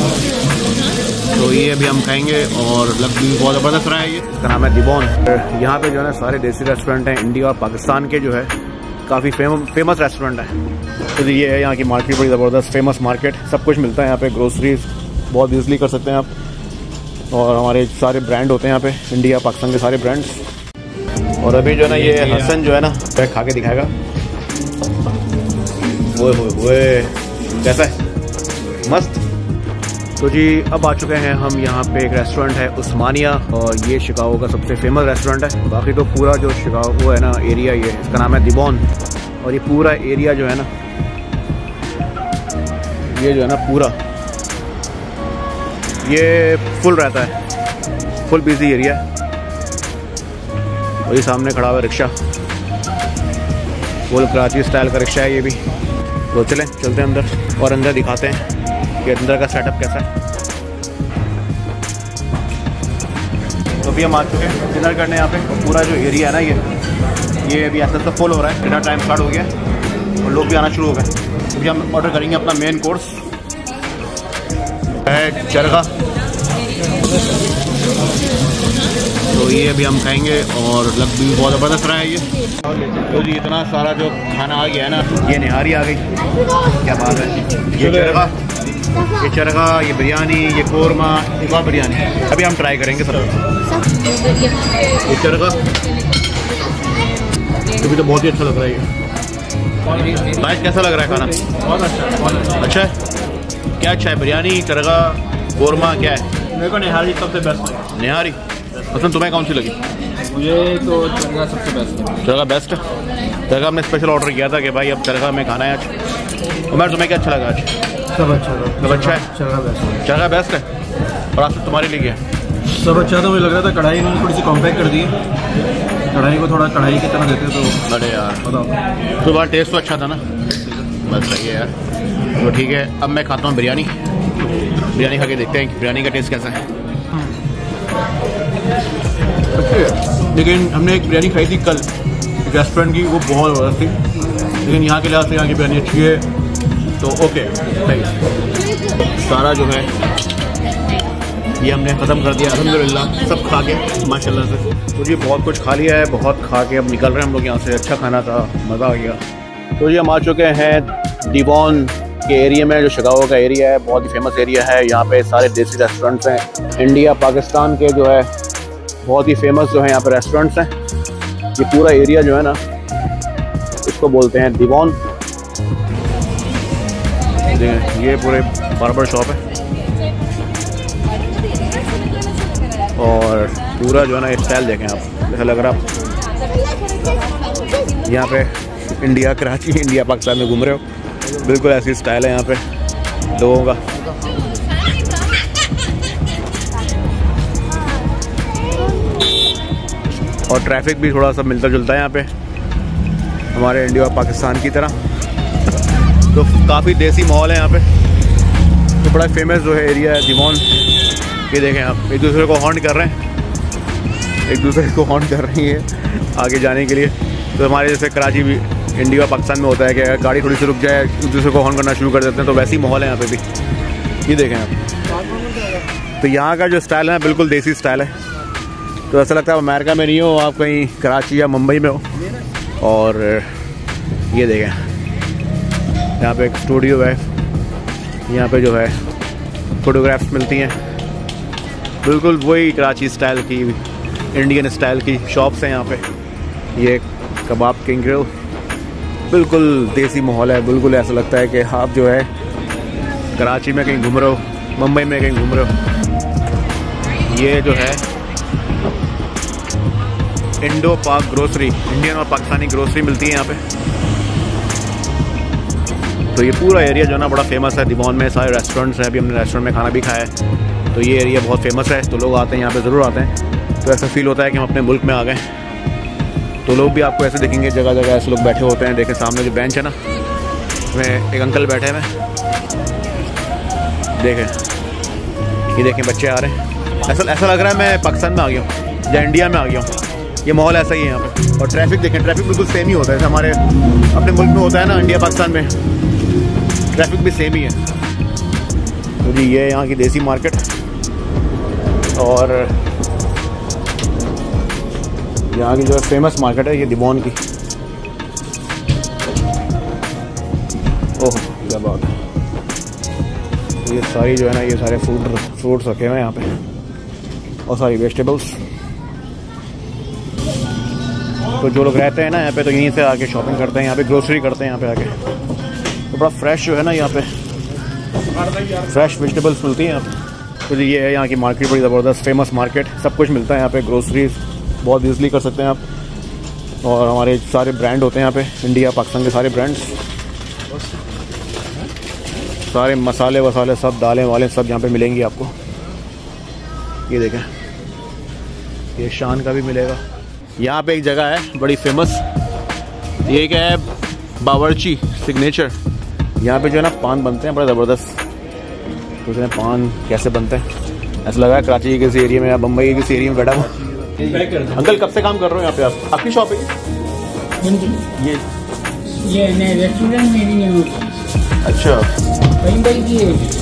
तो ये अभी हम खाएँगे और लग भी बहुत ज़बरदस्त रहा है ये। इसका नाम है दिबोन। यहाँ पे जो है ना सारे देसी रेस्टोरेंट हैं इंडिया और पाकिस्तान के जो है काफ़ी फेम, फ़ेमस रेस्टोरेंट है। तो ये है यहाँ की मार्केट बड़ी ज़बरदस्त फ़ेमस मार्केट सब कुछ मिलता है यहाँ पे ग्रोसरीज बहुत ईजिली कर सकते हैं आप। और हमारे सारे ब्रांड होते हैं यहाँ पे इंडिया पाकिस्तान के सारे ब्रांड्स और अभी जो है ना ये हसन जो है ना पैक खा के दिखाएगा। वो वो वो कैसा है? मस्त। तो जी, अब आ चुके हैं हम, यहाँ पे एक रेस्टोरेंट है उस्मानिया, और ये शिकागो का सबसे फ़ेमस रेस्टोरेंट है। बाकी तो पूरा जो शिकागो है ना एरिया ये इसका नाम है दिबोन। और ये पूरा एरिया जो है ना, ये जो है ना पूरा, ये फुल रहता है। फुल बिज़ी एरिया और ये सामने खड़ा हुआ रिक्शा। फुल कराची स्टाइल का रिक्शा है ये भी। तो चलें, चलते हैं अंदर। और अंदर दिखाते हैं कि अंदर का सेटअप कैसा है। तो भी हम आ चुके हैं डिनर करने यहाँ पे। पूरा जो एरिया है ना ये ये अभी ऐसा तो फुल हो रहा है। डिनर टाइम स्टार्ट हो गया और लोग भी आना शुरू हो गए तो भी हम ऑर्डर करेंगे अपना मेन कोर्स तो ये अभी हम खाएँगे और लग भी बहुत ज़बरदस्त रहा है ये। तो जी इतना सारा जो खाना आ गया है ना ये निहारी आ गई। क्या बात है। ये चरगा ये चरगा ये बिरयानी ये कौरमा और बिरयानी। अभी हम ट्राई करेंगे सर ये चरगा अभी तो बहुत ही अच्छा लग रहा है ये। भाई कैसा लग रहा है खाना? बहुत अच्छा बहुत अच्छा। अच्छा है? क्या अच्छा है? बिरयानी चरगा कौरमा क्या है? मेरे को निहारी सबसे बेस्ट है निहारी? पसंद तुम्हें कौन सी लगी? मुझे तो चरगा सबसे बेस्ट है चरगा बेस्ट है चरगा हमने स्पेशल ऑर्डर किया था कि भाई अब चरगा में खाना है आज। उमर तुम्हें क्या अच्छा लगा आज? सब अच्छा था। सब अच्छा है? चरगा बेस्ट है चरगा बेस्ट है? और आज तुम्हारे लिए क्या। सब अच्छा था मुझे लग रहा था कढ़ाई इन्होंने थोड़ी सी कॉम्पैक्ट कर दी कढ़ाई को थोड़ा कढ़ाई की तरह देते तो अरे यार। बताओ। तो तुम्हारा टेस्ट तो अच्छा था ना? बस सही है यार। तो ठीक है अब मैं खाता हूँ बिरयानी। बिरयानी खा के देखते हैं कि बिरयानी का टेस्ट कैसा है। लेकिन हमने एक बिरयानी खाई थी कल रेस्टोरेंट की, वो बहुत ज़बरदस्त थी। लेकिन यहाँ के लिहाज से यहाँ की बिरयानी अच्छी है तो ओके सही सारा जो है, ये हमने ख़त्म कर दिया अलहमदिल्ला सब खा के माशाल्लाह से। तो जी, बहुत कुछ खा लिया है, बहुत खा के अब निकल रहे हैं हम लोग यहाँ से। अच्छा खाना था, मज़ा आ गया। तो जी, हम आ चुके हैं डिबॉन के एरिया में, जो शिकागो का एरिया है, बहुत ही फ़ेमस एरिया है। यहाँ पे सारे देसी रेस्टोरेंट्स हैं। इंडिया पाकिस्तान के जो है बहुत ही फ़ेमस जो है यहाँ पर रेस्टोरेंट्स हैं। ये पूरा एरिया जो है ना, इसको बोलते हैं दिवान ये पूरे बारबर शॉप है। और पूरा जो है ना स्टाइल देखें आप ऐसा लग रहा यहाँ पे इंडिया कराची इंडिया पाकिस्तान में घूम रहे हो। बिल्कुल ऐसी स्टाइल है यहाँ पे लोगों का। और ट्रैफ़िक भी थोड़ा सा मिलता जुलता है यहाँ पे। हमारे इंडिया और पाकिस्तान की तरह। तो काफ़ी देसी माहौल है यहाँ पे। तो बड़ा फ़ेमस जो है एरिया है दिमोन ये देखें आप, एक दूसरे को हॉन्ट कर रहे हैं। एक दूसरे को हॉन्ट कर रही है आगे जाने के लिए। तो हमारे जैसे कराची भी, इंडिया और पाकिस्तान में होता है कि अगर गाड़ी थोड़ी सी रुक जाए, एक दूसरे को हॉर्न करना शुरू कर देते हैं तो वैसी माहौल है यहाँ पे भी। ये देखें आप। तो यहाँ का जो स्टाइल है, बिल्कुल देसी स्टाइल है। तो ऐसा लगता है अमेरिका में नहीं हो, आप कहीं कराची या मुंबई में हो। और ये देखें, यहाँ पे एक स्टूडियो है। यहाँ पे जो है फ़ोटोग्राफ्स मिलती हैं। बिल्कुल वही कराची स्टाइल की इंडियन स्टाइल की शॉप्स हैं यहाँ पे। ये कबाब किंग ग्रिल बिल्कुल देसी माहौल है, बिल्कुल ऐसा लगता है कि आप जो है कराची में कहीं घूम रहे हो, मुंबई में कहीं घूम रहे हो। ये जो है इंडो पाक ग्रोसरी इंडियन और पाकिस्तानी ग्रोसरी मिलती है यहाँ पे। तो ये पूरा एरिया जो है ना बड़ा फ़ेमस है दिवान में सारे रेस्टोरेंट्स हैं, अभी हमने रेस्टोरेंट में खाना भी खाया है। तो ये एरिया बहुत फ़ेमस है तो लोग आते हैं, यहाँ पे ज़रूर आते हैं। तो ऐसा फील होता है कि हम अपने मुल्क में आ गए तो लोग भी आपको ऐसे देखेंगे जगह जगह ऐसे लोग बैठे होते हैं, देखें सामने जो बेंच है ना, उसमें एक अंकल बैठे हैं। देखें, ये देखें बच्चे आ रहे हैं। ऐसा ऐसा लग रहा है मैं पाकिस्तान में आ गया हूँ, या इंडिया में आ गया हूँ। ये माहौल ऐसा ही है यहाँ पे। और ट्रैफ़िक देखें ट्रैफ़िक बिल्कुल सेम ही होता है। जैसे हमारे अपने मुल्क में होता है ना इंडिया पाकिस्तान में। ट्रैफ़िक भी सेम ही है। तो जी, ये यहाँ की देसी मार्केट और यहाँ की जो है फ़ेमस मार्केट है, ये दिबोन की। ओह ये सारी जो है ना, ये सारे फ्रूट फ्रूट्स रखे हुए हैं यहाँ पे। और सारी वेजिटेबल्स तो जो लोग रहते हैं ना यहाँ पे तो यहीं से आके शॉपिंग करते हैं, यहाँ पे ग्रोसरी करते हैं यहाँ पे आके। तो बड़ा फ्रेश जो है ना यहाँ पे। फ्रेश वेजिटेबल्स मिलती हैं यहाँ तो ये है यहाँ की मार्केट बड़ी ज़बरदस्त फ़ेमस मार्केट सब कुछ मिलता है यहाँ पे ग्रोसरीज बहुत ईजिली कर सकते हैं आप। और हमारे सारे ब्रांड होते हैं यहाँ पे इंडिया पाकिस्तान के सारे ब्रांड्स सारे मसाले वसाले सब, दालें वालें सब यहाँ पे मिलेंगी आपको। ये देखें। ये शान का भी मिलेगा। यहाँ पे एक जगह है बड़ी फ़ेमस ये क्या है? बावर्ची सिग्नेचर यहाँ पे जो है ना पान बनते हैं बड़ा ज़बरदस्त। तो उसमें पान कैसे बनते हैं? ऐसा लगा है कराची के किसी एरिया में या बम्बई के किसी एरिया में बैठा हुआ। अंकल कब से काम कर रहे हो यहाँ पे आप? आपकी शॉप है ये? ये। नहीं रेस्टोरेंट मेरी अच्छा।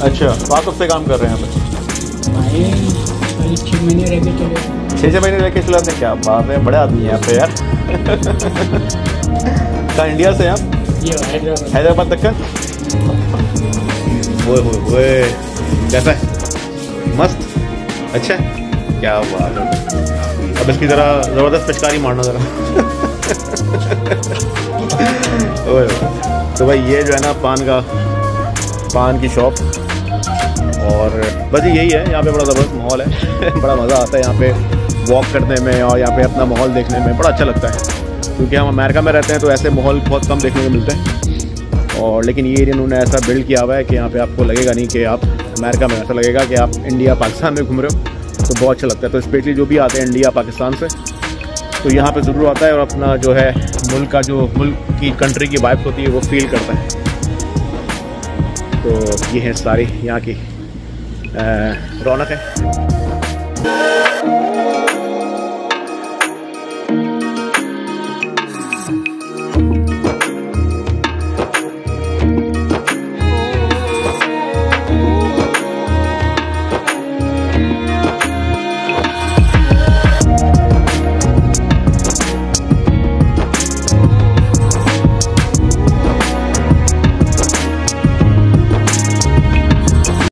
अच्छा तो आप कब से काम कर रहे हैं यहाँ करीब छः महीने रह के चले। पे छः छः महीने रह के चलाते हैं क्या बात है बड़े आदमी हैं यहाँ पे यार। कहाँ इंडिया से आप? हैदराबाद। तक का? ओए कैसा है? मस्त? अच्छा है? क्या बात है। अब इसकी ज़रा ज़बरदस्त पिचकारी मारना ज़रा। ओए। तो भाई ये जो है ना पान का पान की शॉप। और बस यही है, यहाँ पे बड़ा ज़बरदस्त माहौल है। बड़ा मज़ा आता है यहाँ पे वॉक करने में और यहाँ पे अपना माहौल देखने में, बड़ा अच्छा लगता है। क्योंकि हम अमेरिका में रहते हैं तो ऐसे माहौल बहुत कम देखने को मिलते हैं। और लेकिन ये एरिया उन्होंने ऐसा बिल्ड किया हुआ है कि यहाँ पे आपको लगेगा नहीं कि आप अमेरिका में, ऐसा लगेगा कि आप इंडिया पाकिस्तान में घूम रहे हो तो बहुत अच्छा लगता है। तो स्पेशली जो भी आते हैं इंडिया पाकिस्तान से तो यहाँ पे ज़रूर आता है और अपना जो है मुल्क का जो मुल्क की कंट्री की वाइब्स होती है, वो फील करता है। तो ये है सारी यहाँ की रौनक है